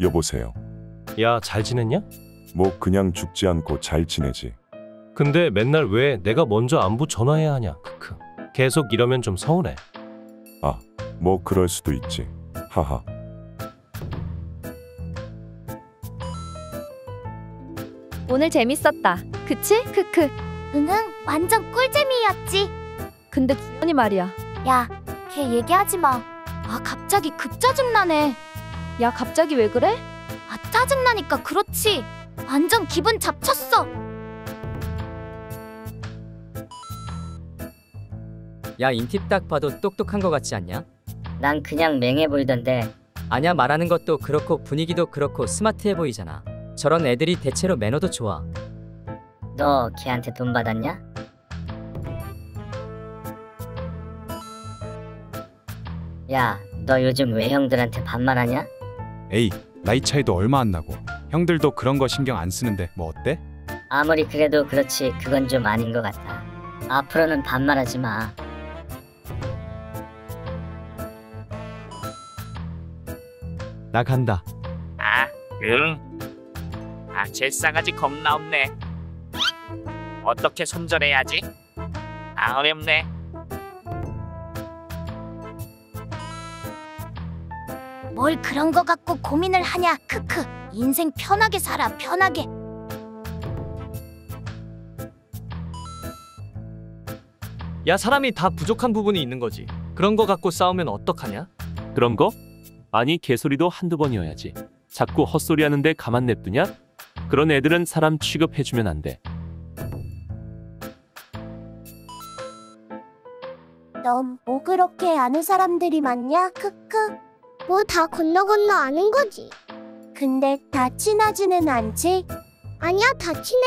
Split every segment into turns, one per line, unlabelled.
여보세요.
야, 잘 지냈냐?
뭐 그냥 죽지 않고 잘 지내지.
근데 맨날 왜 내가 먼저 안부 전화해야 하냐? 크크. 계속 이러면 좀 서운해.
뭐 그럴 수도 있지. 하하.
오늘 재밌었다. 그치? 크크.
응응 완전 꿀잼이었지
근데 기현이 말이야.
야 걔 얘기하지 마 아 갑자기 급 짜증 나네
야, 갑자기 왜 그래?
아 짜증나니까 그렇지 완전 기분 잡쳤어
야 인팁 딱 봐도 똑똑한 거 같지 않냐?
난 그냥 맹해 보이던데
아냐 말하는 것도 그렇고 분위기도 그렇고 스마트해 보이잖아. 저런 애들이 대체로 매너도 좋아.
너 걔한테 돈 받았냐? 야, 너 요즘 왜 형들한테 반말하냐?
에이 나이 차이도 얼마 안 나고 형들도 그런 거 신경 안 쓰는데 뭐 어때?
아무리 그래도 그렇지 그건 좀 아닌 것 같아. 앞으로는 반말하지 마.
나 간다
아, 응. 아, 제 싸가지 겁나 없네. 어떻게 손절해야지? 아, 어렵네.
뭘 그런 거 갖고 고민을 하냐 크크 인생 편하게 살아 편하게
야 사람이 다 부족한 부분이 있는 거지. 그런 거 갖고 싸우면 어떡하냐?
그런 거? 아니 개소리도 한두 번이어야지. 자꾸 헛소리 하는데 가만 냅두냐? 그런 애들은 사람 취급해주면 안 돼.
넌 뭐 그렇게 아는 사람들이 많냐 크크 뭐 다 건너 건너 아는 거지 근데 다 친하지는 않지 아니야 다 친해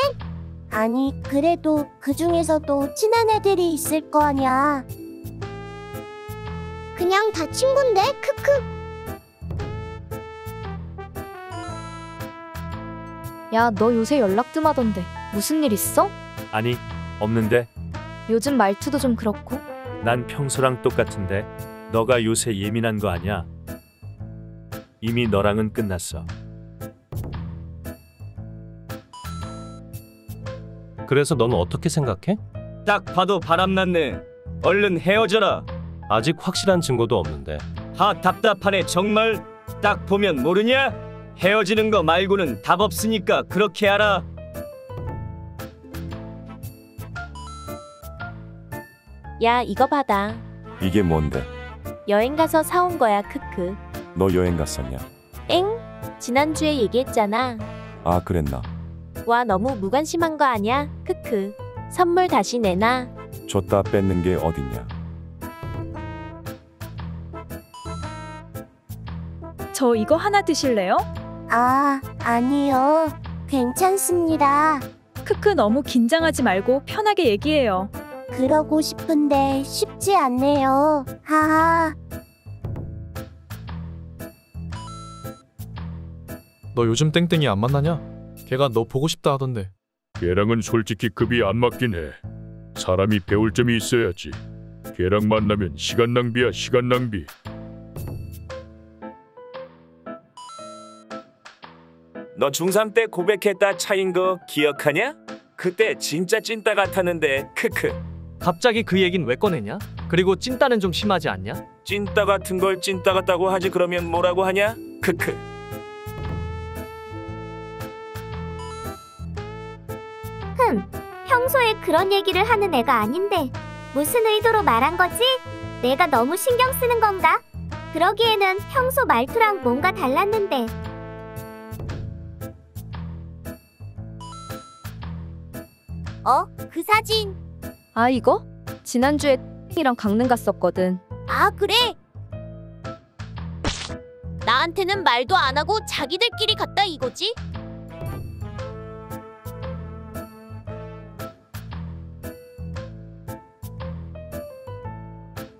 아니 그래도 그 중에서도 친한 애들이 있을 거 아냐 그냥 다 친군데 크크
야, 너 요새 연락 뜸하던데. 무슨 일 있어?
아니 없는데
요즘 말투도 좀 그렇고.
난 평소랑 똑같은데 너가 요새 예민한 거 아니야? 이미 너랑은 끝났어.
그래서 넌 어떻게 생각해?
딱 봐도 바람났네. 얼른 헤어져라.
아직 확실한 증거도 없는데.
하 답답하네 정말. 딱 보면 모르냐? 헤어지는 거 말고는 답 없으니까 그렇게 알아.
야, 이거 받아.
이게 뭔데?
여행 가서 사온 거야, 크크.
너 여행 갔었냐?
엥? 지난주에 얘기했잖아.
아 그랬나?
와, 너무 무관심한 거 아냐? 크크. 선물 다시 내놔.
줬다 뺏는 게 어딨냐?
저 이거 하나 드실래요?
아 아니요 괜찮습니다
크크 너무 긴장하지 말고 편하게 얘기해요.
그러고 싶은데 쉽지 않네요 하하
너 요즘 땡땡이 안 만나냐? 걔가 너 보고 싶다 하던데.
걔랑은 솔직히 급이 안 맞긴 해. 사람이 배울 점이 있어야지. 걔랑 만나면 시간 낭비야 시간 낭비.
너 중3 때 고백했다 차인 거 기억하냐? 그때 진짜 찐따 같았는데 크크.
갑자기 그 얘긴 왜 꺼내냐? 그리고 찐따는 좀 심하지 않냐?
찐따 같은 걸 찐따 같다고 하지 그러면 뭐라고 하냐? 크크.
흠 평소에 그런 얘기를 하는 애가 아닌데 무슨 의도로 말한 거지? 내가 너무 신경 쓰는 건가? 그러기에는 평소 말투랑 뭔가 달랐는데 어? 그 사진
아, 이거? 지난주에 이랑 강릉 갔었거든.
아 그래? 나한테는 말도 안 하고 자기들끼리 갔다 이거지?